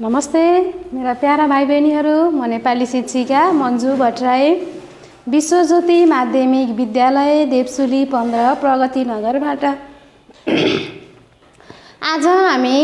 नमस्ते मेरा प्यारा भाइ बहिनीहरू म नेपाली शिक्षिका मन्जु भट्टराई। विश्वज्योति माध्यमिक विद्यालय देवसुली पन्ध्र प्रगति नगरबाट। आज हामी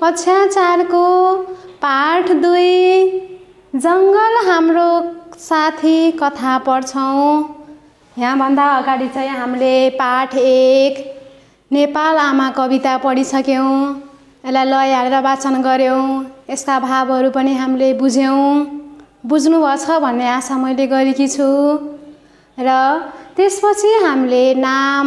कक्षा चारको पाठ दुई जङ्गल हाम्रो साथी कथा पढ्छौँ। यहाँभन्दा अगाडि चाहिँ हामीले पाठ एक नेपाल आमा कविता पढिसक्यौँ। यसलाई लय हालेर वाचन गऱ्यौँ। यसका भावहरू पनि हामीले बुझ्यौँ। बुझ्नुभएछ भन्ने आशा मैले गरेकी छु। र त्यसपछि हामीले नाम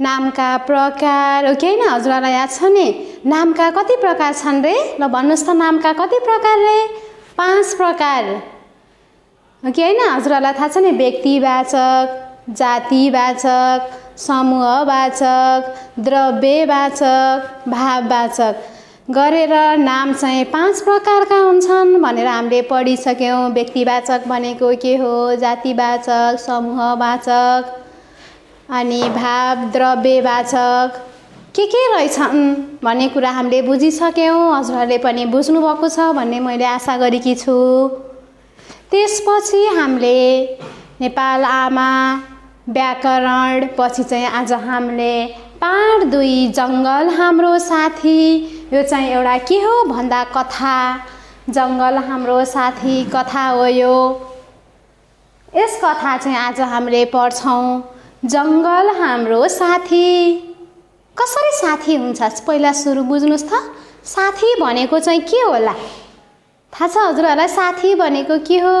नामका प्रकार हो कि होइन हजुरहरूलाई याद छ नि? नामका कति प्रकार छन् रे? ल भन्नुहोस् त नामका कति प्रकार रे? पाँच प्रकार। हो कि होइन हजुरहरूलाई थाहा छ नि? व्यक्तिवाचक जातिवाचक समूहवाचक द्रव्यवाचक भाववाचक। गरेर नाम चाहिँ पाँच प्रकारका हुन्छन् भनेर हामीले पढिसक्यौँ। व्यक्तिवाचक भनेको के हो? जातिवाचक समूहवाचक अनि भाव द्रव्यवाचक। के के रहेछन् भन्ने कुरा हामीले बुझिसक्यौँ। हजुरहरूले पनि बुझ्नुभएको छ भन्ने मैले आशा गरेकी छु। त्यसपछि हामीले नेपाल आमा व्याकरण पछि चाहिँ आज हामीले पाठ दुई जङ्गल हाम्रो साथी। यो चाहिँ एउटा के हो भन्दा कथा। जङ्गल हाम्रो साथी कथा हो यो। यस कथा चाहिँ आज हामीले पढ्छौँ जङ्गल हाम्रो साथी। कसरी साथी हुन्छ? पहिला सुरु बुझ्नुहोस् त। साथी भनेको चाहिँ के होला? थाहा छ हजुरहरूलाई? साथी भनेको के हो?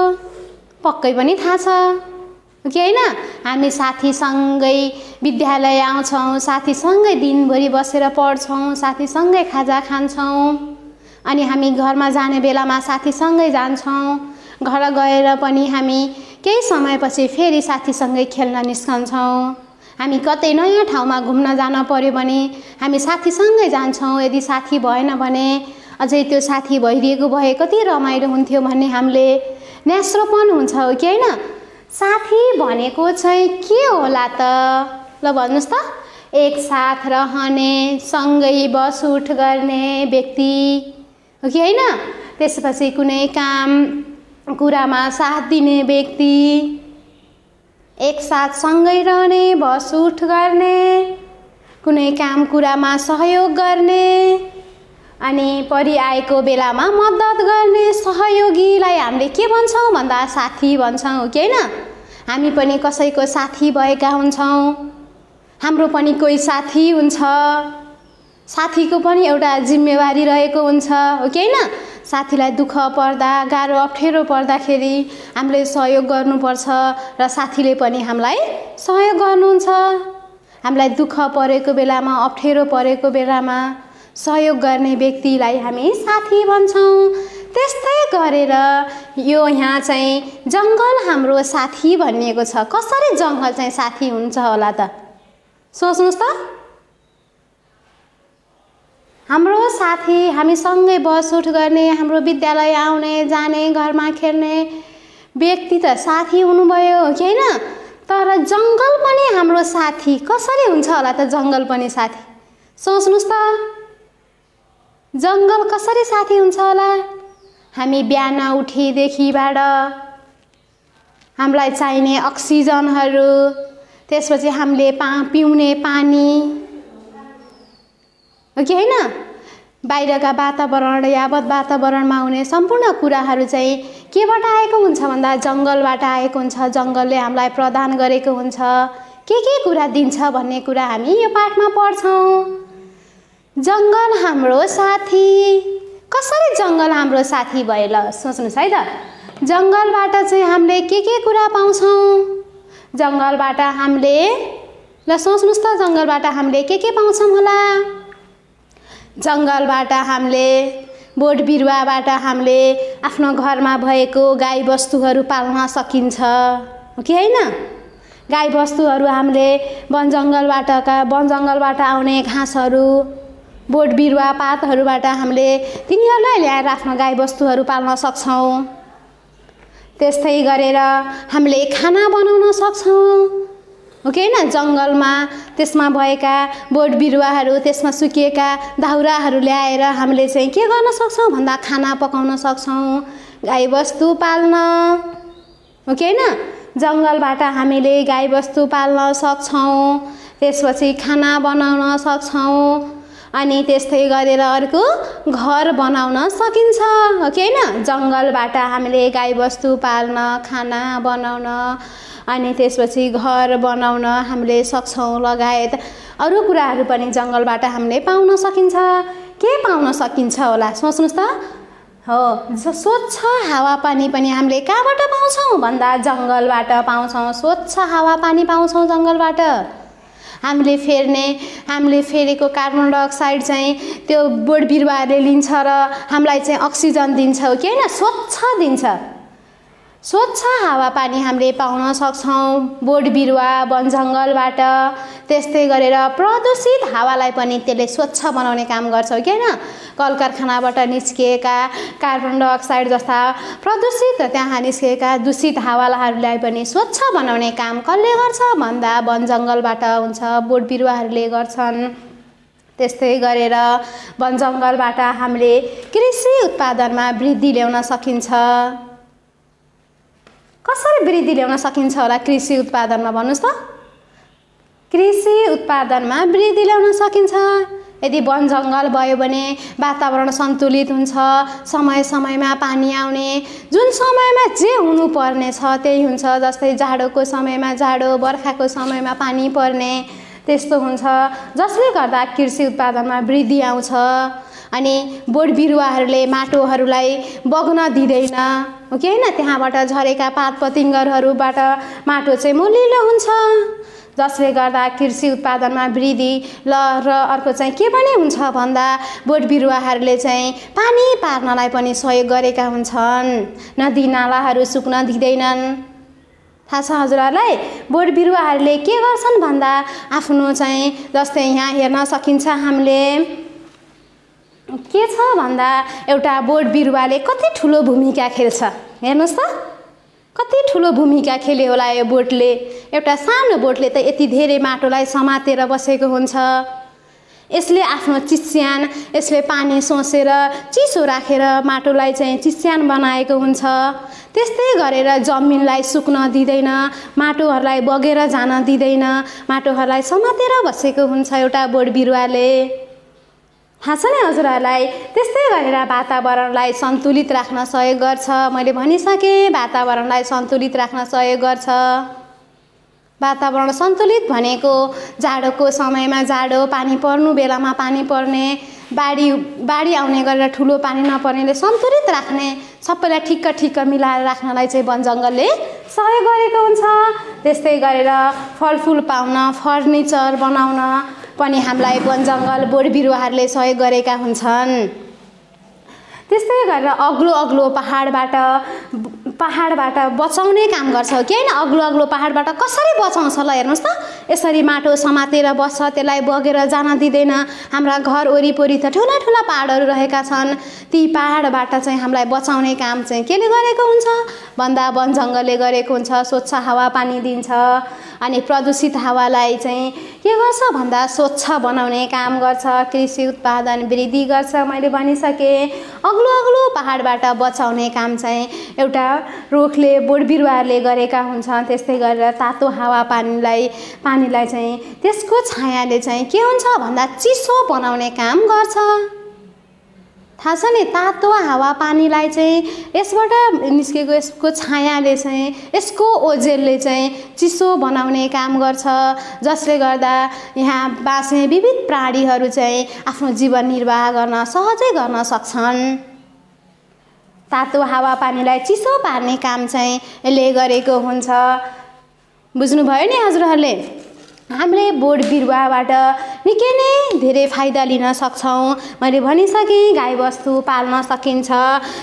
पक्कै पनि थाहा छ। कि होइन? हामी साथीसँगै विद्यालय आउँछौँ साथीसँगै दिनभरि बसेर पढ्छौँ साथीसँगै खाजा खान्छौँ। अनि हामी घरमा जाने बेलामा साथीसँगै जान्छौँ। घर गएर पनि हामी केही समयपछि फेरि साथीसँगै खेल्न निस्कन्छौँ। हामी कतै नयाँ ठाउँमा घुम्न जान पर्यो भने हामी साथीसँगै जान्छौँ। यदि साथी भएन भने अझै त्यो साथी भइदिएको भए कति रमाइलो हुन्थ्यो भन्ने हामीले न्यास्रोपन हुन्छ हो कि होइन? साथी भनेको चाहिँ के होला त? ल भन्नुहोस् त। एकसाथ रहने सँगै बसउठ गर्ने व्यक्ति हो कि होइन? त्यसपछि कुनै काम कुरामा साथ दिने व्यक्ति एकसाथ सँगै रहने बसउठ गर्ने कुनै काम कुरामा सहयोग गर्ने अनि परिआएको बेलामा मद्दत गर्ने सहयोगीलाई हामीले के भन्छौँ भन्दा साथी भन्छौँ हो कि होइन? हामी पनि कसैको साथी भएका हुन्छौँ। हाम्रो पनि कोही साथी हुन्छ। साथीको पनि एउटा जिम्मेवारी रहेको हुन्छ हो कि होइन? साथीलाई दुःख पर्दा गाह्रो अप्ठ्यारो पर्दाखेरि हामीले सहयोग गर्नुपर्छ र साथीले पनि हामीलाई सहयोग गर्नुहुन्छ। हामीलाई दुःख परेको बेलामा अप्ठ्यारो परेको बेलामा सहयोग गर्ने व्यक्तिलाई हामी साथी भन्छौँ। त्यस्तै गरेर यो यहाँ चाहिँ जङ्गल हाम्रो साथी भनिएको छ। कसरी जङ्गल चाहिँ साथी हुन्छ होला त? सोच्नुहोस् त। हाम्रो साथी हामीसँगै बसउठ गर्ने हाम्रो विद्यालय आउने जाने घरमा खेल्ने व्यक्ति त साथी हुनुभयो कि होइन? तर जङ्गल पनि हाम्रो साथी। कसरी हुन्छ होला त जङ्गल पनि साथी? सोच्नुहोस् त। जङ्गल कसरी साथी हुन्छ होला? हामी बिहान उठेदेखिबाट हामीलाई चाहिने अक्सिजनहरू त्यसपछि हामीले पा पिउने पानी हो कि होइन? बाहिरका वातावरण यावत वातावरणमा हुने सम्पूर्ण कुराहरू चाहिँ केबाट आएको हुन्छ भन्दा जङ्गलबाट आएको हुन्छ जङ्गलले हामीलाई प्रदान गरेको हुन्छ। के के कुरा दिन्छ भन्ने कुरा हामी यो पाठमा पढ्छौँ। जङ्गल हाम्रो साथी। कसरी जङ्गल हाम्रो साथी भयो ल सोच्नुहोस् है त। जङ्गलबाट चाहिँ हामीले के के कुरा पाउँछौँ? जङ्गलबाट हामीले ल सोच्नुहोस् त जङ्गलबाट हामीले के के पाउँछौँ होला? जङ्गलबाट हामीले बोट बिरुवाबाट हामीले आफ्नो घरमा भएको गाई बस्तुहरू पाल्न सकिन्छ कि होइन? गाई बस्तुहरू हामीले वन जङ्गलबाटका वन जङ्गलबाट आउने घाँसहरू बोट बिरुवा पातहरूबाट हामीले तिनीहरूलाई ल्याएर आफ्नो गाई बस्तुहरू पाल्न सक्छौँ। त्यस्तै गरेर हामीले खाना बनाउन सक्छौँ। हो कि होइन? जङ्गलमा त्यसमा भएका बोट बिरुवाहरू त्यसमा सुकिएका दाउराहरू ल्याएर हामीले चाहिँ के गर्न सक्छौँ? भन्दा खाना पकाउन सक्छौँ। गाईबस्तु पाल्न। हो कि होइन? जङ्गलबाट हामीले गाईबस्तु पाल्न सक्छौँ। त्यसपछि खाना बनाउन सक्छौँ। अनि त्यस्तै गरेर अर्को घर बनाउन सकिन्छ हो कि होइन? जङ्गलबाट हामीले गाईबस्तु पाल्न खाना बनाउन अनि त्यसपछि घर बनाउन हामीले सक्छौँ लगायत अरू कुराहरू पनि जङ्गलबाट हामीले पाउन सकिन्छ। के पाउन सकिन्छ होला? सोच्नुहोस् त। हो स्वच्छ हावापानी पनि हामीले कहाँबाट पाउँछौँ भन्दा जङ्गलबाट पाउँछौँ। स्वच्छ हावापानी पाउँछौँ जङ्गलबाट। हामीले फेर्ने हामीले फेरेको कार्बन डाइअक्साइड चाहिँ त्यो बोट बिरुवाहरूले लिन्छ र हामीलाई चाहिँ अक्सिजन दिन्छ कि होइन? स्वच्छ दिन्छ। स्वच्छ हावापानी हामीले पाउन सक्छौँ। बोट बिरुवा वन जङ्गलबाट त्यस्तै गरेर प्रदूषित हावालाई पनि त्यसले स्वच्छ बनाउने काम गर्छ कि होइन? कल कारखानाबाट निस्किएका कार्बन डाइअक्साइड जस्ता प्रदूषित त्यहाँ निस्किएका दूषित हावाहरूलाई पनि स्वच्छ बनाउने काम कसले गर्छ? भन्दा वन जङ्गलबाट हुन्छ बोट बिरुवाहरूले गर्छन्। त्यस्तै गरेर वन जङ्गलबाट हामीले कृषि उत्पादनमा वृद्धि ल्याउन सकिन्छ। कसरी वृद्धि ल्याउन सकिन्छ होला कृषि उत्पादनमा भन्नुहोस् त। कृषि उत्पादनमा वृद्धि ल्याउन सकिन्छ। यदि वन जङ्गल भयो भने वातावरण सन्तुलित हुन्छ समय समयमा पानी आउने। जुन समयमा जे हुनुपर्ने छ त्यही हुन्छ जस्तै जाडोको समयमा जाडो बर्खाको समयमा पानी पर्ने त्यस्तो हुन्छ। जसले गर्दा कृषि उत्पादनमा वृद्धि आउँछ। अनि बोट बिरुवाहरूले माटोहरूलाई बग्न दिँदैन। हो कि होइन? त्यहाँबाट झरेका पात पतिङ्गरहरूबाट माटो चाहिँ मलिलो हुन्छ। जसले गर्दा कृषि उत्पादनमा वृद्धि ल र अर्को चाहिँ के पनि हुन्छ भन्दा बोट बिरुवाहरूले चाहिँ पानी पार्नलाई पनि सहयोग गरेका हुन्छन्। नदी नालाहरू सुक्न दिँदैनन्। थाहा छ हजुरहरूलाई? बोट बिरुवाहरूले के गर्छन् भन्दा आफ्नो चाहिँ जस्तै यहाँ हेर्न सकिन्छ हामीले। के छ भन्दा एउटा बोट बिरुवाले कति ठुलो भूमिका खेल्छ? हेर्नुहोस् त। कति ठुलो भूमिका खेल्यो होला यो बोटले। एउटा सानो बोटले त यति धेरै माटोलाई समातेर बसेको हुन्छ। यसले आफ्नो चिस्यान यसले पानी सोसेर चिसो राखेर माटोलाई चाहिँ चिस्यान बनाएको हुन्छ। त्यस्तै गरेर जमिनलाई सुक्न दिँदैन माटोहरूलाई बगेर जान दिँदैन माटोहरूलाई समातेर बसेको हुन्छ एउटा बोट बिरुवाले। थाहा छ नि हजुरहरूलाई त्यस्तै गरेर वातावरणलाई सन्तुलित राख्न सहयोग गर्छ। मैले भनिसकेँ वातावरणलाई सन्तुलित राख्न सहयोग गर्छ। वातावरण सन्तुलित भनेको जाडोको समयमा जाडो पानी पर्नु बेलामा पानी पर्ने बाढी बाढी आउने गरेर ठुलो पानी नपर्नेले सन्तुलित राख्ने सबैलाई ठिक्क ठिक्क मिलाएर राख्नलाई चाहिँ वन जङ्गलले सहयोग गरेको हुन्छ। त्यस्तै गरेर फलफुल पाउन फर्निचर बनाउन पनि हामीलाई वन जङ्गल बोट बिरुवाहरूले सहयोग गरेका हुन्छन्। त्यस्तै गरेर अग्लो अग्लो पहाडबाट पहाडबाट बचाउने काम गर्छ कि होइन? अग्लो अग्लो पहाडबाट कसरी बचाउँछ ल हेर्नुहोस् त। यसरी माटो समातेर बस्छ त्यसलाई बगेर जान दिँदैन। हाम्रा घर वरिपरि त ठुला ठुला पहाडहरू रहेका छन्। ती पहाडबाट चाहिँ हामीलाई बचाउने काम चाहिँ केले गरेको हुन्छ? भन्दा वन जङ्गलले गरेको हुन्छ स्वच्छ हावा पानी दिन्छ। अनि प्रदूषित हावालाई चाहिँ के गर्छ? भन्दा स्वच्छ बनाउने काम गर्छ कृषि उत्पादन वृद्धि गर्छ मैले भनिसकेँ। अग्लो अग्लो पहाडबाट बचाउने काम चाहिँ एउटा रुखले बोट बिरुवाहरूले गरेका हुन्छन्। त्यस्तै गरेर तातो हावा पानीलाई पानीलाई चाहिँ त्यसको छायाले चाहिँ के हुन्छ? भन्दा चिसो बनाउने काम गर्छ। थाहा छ नि तातो हावा पानीलाई चाहिँ यसबाट निस्केको यसको छायाले चाहिँ यसको ओजेलले चाहिँ चिसो बनाउने काम गर्छ। जसले गर्दा यहाँ बाँच्ने विविध प्राणीहरू चाहिँ आफ्नो जीवन निर्वाह गर्न सहजै गर्न सक्छन्। तातो हावा पानीलाई चिसो पार्ने काम चाहिँ यसले गरेको हुन्छ। बुझ्नुभयो नि हजुरहरूले? हामीले बोट बिरुवाबाट निकै नै धेरै फाइदा लिन सक्छौँ। मैले भनिसकेँ गाईबस्तु पाल्न सकिन्छ।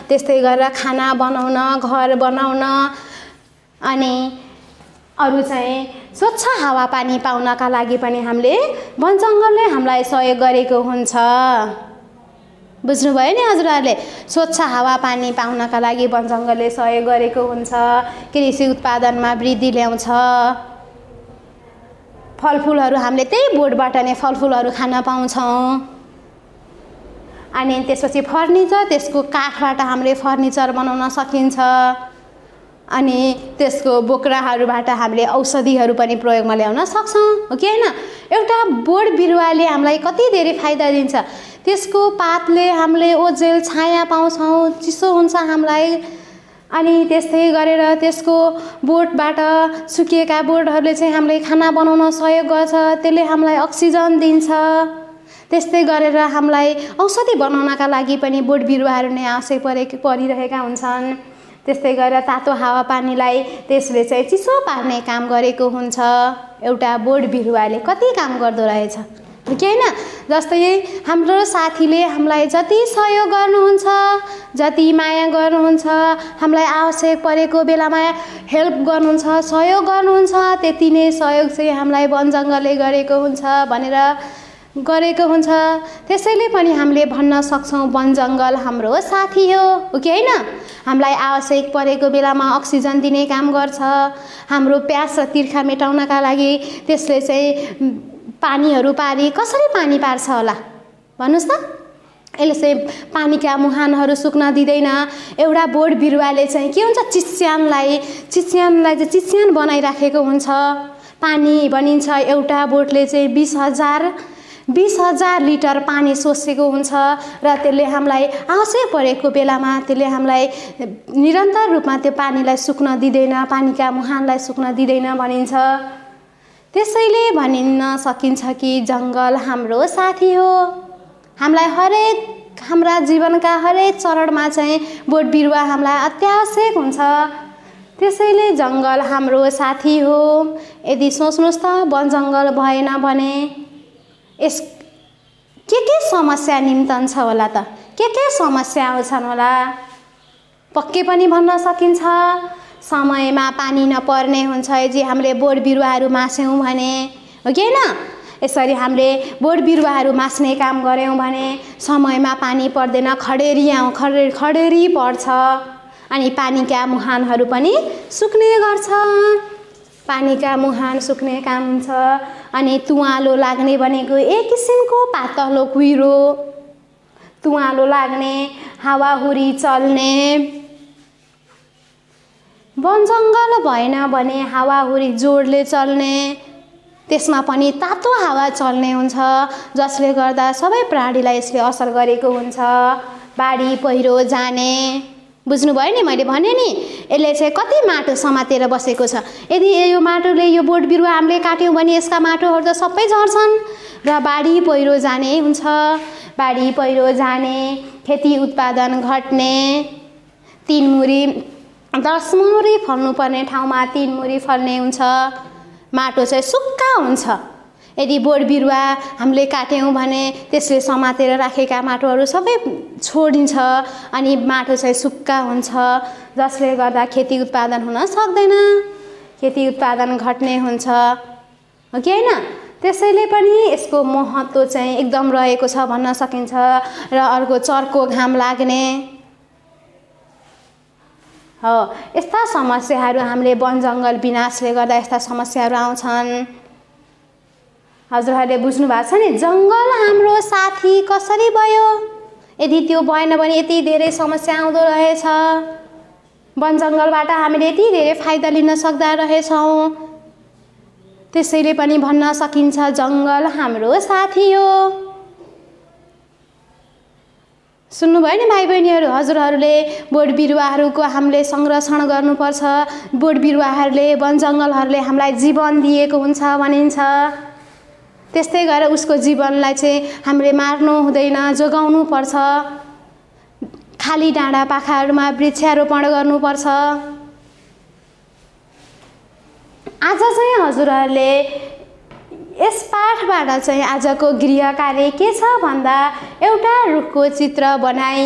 त्यस्तै गरेर खाना बनाउन घर बनाउन अनि अरू चाहिँ स्वच्छ हावापानी पाउनका लागि पनि हामीले वन जङ्गलले हामीलाई सहयोग गरेको हुन्छ। बुझ्नुभयो नि हजुरहरूले? स्वच्छ हावापानी पाउनका लागि वन जङ्गलले सहयोग गरेको हुन्छ। कृषि उत्पादनमा वृद्धि ल्याउँछ। फलफुलहरू हामीले त्यही बोटबाट नै फलफुलहरू खान पाउँछौँ। अनि त्यसपछि फर्निचर त्यसको काठबाट हामीले फर्निचर बनाउन सकिन्छ। अनि त्यसको बोक्राहरूबाट हामीले औषधिहरू पनि प्रयोगमा ल्याउन सक्छौँ हो कि होइन? एउटा बोट बिरुवाले हामीलाई कति धेरै फाइदा दिन्छ? त्यसको पातले हामीले ओजेल छाया पाउँछौँ चिसो हुन्छ हामीलाई। अनि त्यस्तै गरेर त्यसको बोटबाट सुकिएका बोटहरूले चाहिँ हामीले खाना बनाउन सहयोग गर्छ त्यसले हामीलाई अक्सिजन दिन्छ। त्यस्तै गरेर हामीलाई औषधि बनाउनका लागि पनि बोट बिरुवाहरू नै आवश्यक परे परिरहेका हुन्छन्। त्यस्तै गरेर तातो हावापानीलाई त्यसले चाहिँ चिसो पार्ने काम गरेको हुन्छ। एउटा बोट बिरुवाले कति काम गर्दो रहेछ? कि होइन? जस्तै हाम्रो साथीले हामीलाई जति सहयोग गर्नुहुन्छ जति माया गर्नुहुन्छ हामीलाई आवश्यक परेको बेलामा हेल्प गर्नुहुन्छ सहयोग गर्नुहुन्छ त्यति नै सहयोग चाहिँ हामीलाई वन जङ्गलले गरेको हुन्छ भनेर गरेको हुन्छ। त्यसैले पनि हामीले भन्न सक्छौँ वन जङ्गल हाम्रो साथी हो हो कि होइन? हामीलाई आवश्यक परेको बेलामा अक्सिजन दिने काम गर्छ। हाम्रो प्यास र तिर्खा मेटाउनका लागि त्यसले चाहिँ पानीहरू पारी कसरी पानी पार्छ होला? भन्नुहोस् त। यसले चाहिँ पानीका मुहानहरू सुक्न दिँदैन। एउटा बोट बिरुवाले चाहिँ के हुन्छ? चिस्यानलाई चिस्यानलाई चाहिँ चिस्यान बनाइराखेको हुन्छ। पानी भनिन्छ एउटा बोटले चाहिँ बिस हजार बिस हजार लिटर पानी सोसेको हुन्छ र त्यसले हामीलाई आवश्यक परेको बेलामा त्यसले हामीलाई निरन्तर रूपमा त्यो पानीलाई सुक्न दिँदैन पानीका मुहानलाई सुक्न दिँदैन भनिन्छ। त्यसैले भनिन्न सकिन्छ कि जङ्गल हाम्रो साथी हो। हामीलाई हरेक हाम्रा जीवनका हरेक चरणमा चाहिँ बोट बिरुवा हामीलाई अत्यावश्यक हुन्छ। त्यसैले जङ्गल हाम्रो साथी हो। यदि सोच्नुहोस् त वन जङ्गल भएन भने यस के के समस्या निम्तन्छ होला त? के के समस्या आउँछन् होला? पक्कै पनि भन्न सकिन्छ। समयमा पानी नपर्ने हुन्छ यदि हामीले बोट बिरुवाहरू मास्यौँ भने हो कि होइन? यसरी हामीले बोट बिरुवाहरू मास्ने काम गऱ्यौँ भने समयमा पानी पर्दैन खडेरी आउँ खडे खडेरी पर्छ। अनि पानीका मुहानहरू पनि सुक्ने गर्छ। पानीका मुहान सुक्ने काम हुन्छ। अनि तुवालो लाग्ने भनेको एक किसिमको पातलो कुहिरो। तुवालो लाग्ने हावाहुरी चल्ने। वन जङ्गल भएन भने हावाहुरी जोडले चल्ने। त्यसमा पनि तातो हावा चल्ने हुन्छ जसले गर्दा सबै प्राणीलाई यसले असर गरेको हुन्छ। बाढी पहिरो जाने। बुझ्नुभयो नि मैले भने नि यसले चाहिँ कति माटो समातेर बसेको छ। यदि यो माटोले यो बोट बिरुवा हामीले काट्यौँ भने यसका माटोहरू त सबै झर्छन्। र बाढी पहिरो जाने हुन्छ। बाढी पहिरो जाने खेती उत्पादन घट्ने। तिनमुरी दस मुरी फल्नुपर्ने ठाउँमा तिन मुरी फल्ने हुन्छ। माटो चाहिँ सुक्खा हुन्छ। यदि बोट बिरुवा हामीले काट्यौँ भने त्यसले समातेर राखेका माटोहरू सबै छोडिन्छ अनि माटो चाहिँ सुक्खा हुन्छ। जसले गर्दा खेती उत्पादन हुन सक्दैन। खेती उत्पादन घट्ने हुन्छ। हो कि होइन? त्यसैले पनि यसको महत्त्व चाहिँ एकदम रहेको छ भन्न सकिन्छ। र अर्को चर्को घाम लाग्ने। हो यस्ता समस्याहरू हामीले वन जङ्गल विनाशले गर्दा यस्ता समस्याहरू आउँछन्। हजुरहरूले बुझ्नु भएको छ नि जङ्गल हाम्रो साथी कसरी भयो? यदि त्यो भएन भने यति धेरै समस्या आउँदो रहेछ। वन जङ्गलबाट हामीले यति धेरै फाइदा लिन सक्दा रहेछौँ। त्यसैले पनि भन्न सकिन्छ जङ्गल हाम्रो साथी हो। सुन्नुभयो नि भाइ बहिनीहरू हजुरहरूले बोट बिरुवाहरूको हामीले संरक्षण गर्नुपर्छ। बोट बिरुवाहरूले वन जङ्गलहरूले हामीलाई जीवन दिएको हुन्छ भनिन्छ। त्यस्तै गरेर उसको जीवनलाई चाहिँ हामीले मार्नु हुँदैन जोगाउनु पर्छ। खाली डाँडा पाखाहरूमा वृक्षारोपण गर्नुपर्छ। आज चाहिँ हजुरहरूले यस पाठबाट चाहिँ आजको गृह कार्य के छ भन्दा एउटा रुखको चित्र बनाई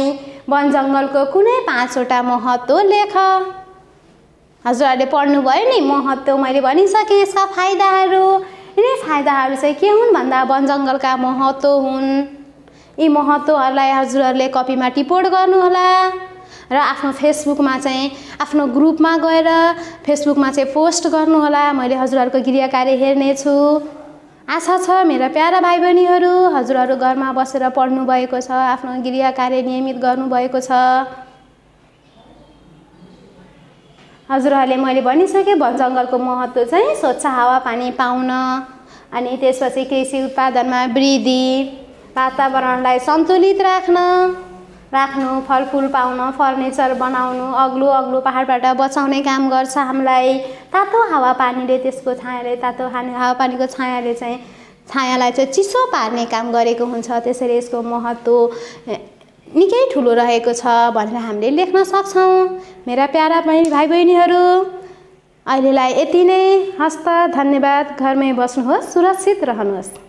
वन जङ्गलको कुनै पाँचवटा महत्त्व लेख। हजुरहरूले पढ्नुभयो नि महत्त्व मैले भनिसकेँ यसका फाइदाहरू। यिनै फाइदाहरू चाहिँ के हुन् भन्दा वन जङ्गलका महत्त्व हुन्। यी महत्त्वहरूलाई हजुरहरूले कपीमा टिपोट गर्नुहोला। र आफ्नो फेसबुकमा चाहिँ आफ्नो ग्रुपमा गएर फेसबुकमा चाहिँ पोस्ट गर्नुहोला। मैले हजुरहरूको गृह कार्य हेर्नेछु। आशा छ मेरा प्यारा भाइ बहिनीहरू हजुरहरू घरमा बसेर पढ्नुभएको छ आफ्नो गृह कार्य नियमित गर्नुभएको छ। हजुरहरूले मैले भनिसकेँ वन जङ्गलको महत्त्व चाहिँ स्वच्छ हावापानी पाउन अनि त्यसपछि कृषि उत्पादनमा वृद्धि वातावरणलाई सन्तुलित राख्न। राख्नु फलफुल पाउन फर्निचर बनाउनु अग्लो अग्लो पाहाडबाट बचाउने काम गर्छ हामीलाई। तातो हावापानीले त्यसको छायाले तातो हावापानीको छायाले चाहिँ छायालाई चाहिँ चिसो पार्ने काम गरेको हुन्छ। त्यसरी यसको महत्त्व निकै ठुलो रहेको छ भनेर हामीले लेख्न सक्छौँ। मेरा प्यारा बहिनी भाइ बहिनीहरू अहिलेलाई यति नै। हस्त धन्यवाद। घरमै बस्नुहोस् सुरक्षित रहनुहोस्।